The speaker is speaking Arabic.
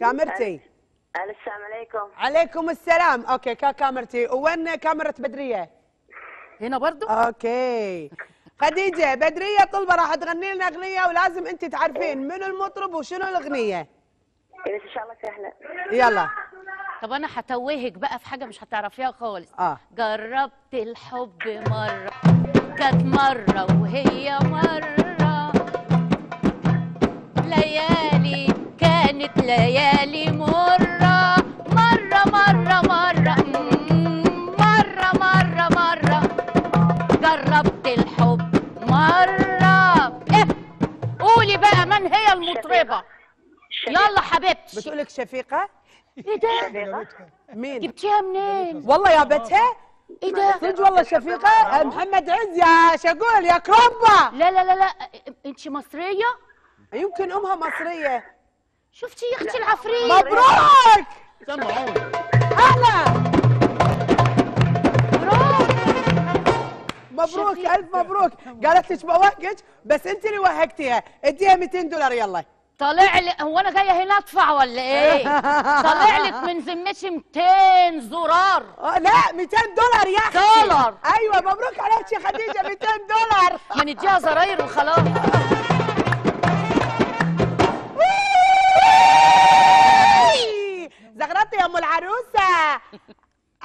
كاميرتي. السلام عليكم. عليكم السلام. okay كا كاميرتي. وين كاميرا بدرية؟ هنا برضو؟ okay. خديجة بدرية طلبة راح تغني لنا أغنية ولازم أنت تعرفين منو المطرب وشنو الأغنية. بس إن شاء الله سهلة. يلا. طب أنا هتوهك بقى في حاجة مش هتعرفيها خالص. آه. جربت الحب مرة كانت مرة وهي مرة. كانت ليالي مرة مرة مرة مم، مرة مرة مرة. جربت الحب مرة. إيه قولي بقى من هي المطربة؟ يلا حبيبتي. بتقولك شفيقة؟ إيه ده؟ شفيقة مين؟ جبتيها منين؟ والله يا بتها إيه ده؟ صدق والله شفيقة. محمد عز يا شقول يا كرومبا. لا لا لا لا. انت مصرية؟ يمكن أمها مصرية. شفتي يا أختي العفريت؟ مبروك! عمري أهلا! مبروك. ألف مبروك. قالت لك بوهقك بس أنت اللي وهقتيها. اديها 200 دولار يلا. طالع لي هو أنا جاية هنا أدفع ولا إيه؟ طالع لك من ذمتي 200 زرار. آه، لا 200 دولار يا أختي. دولار. أيوه مبروك عليك يا خديجة 200 دولار. ما نديها زراير وخلاص استغربت يا أم العروسة.